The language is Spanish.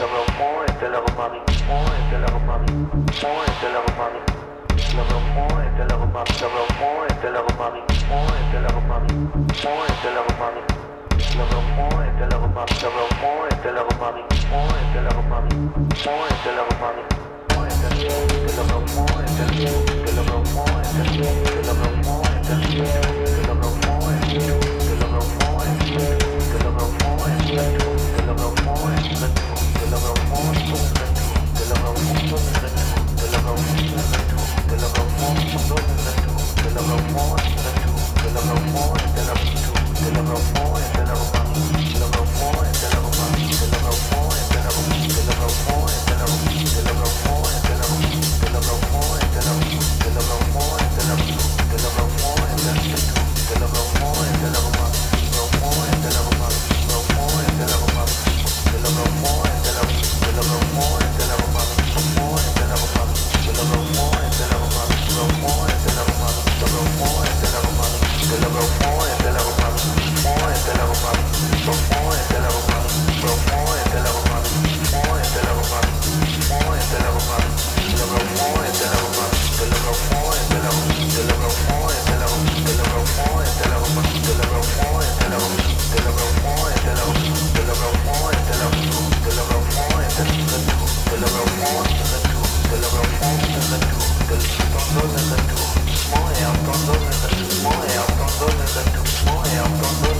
Te lo promueve, te lo promueve, te lo promueve, te lo promueve. Thank you.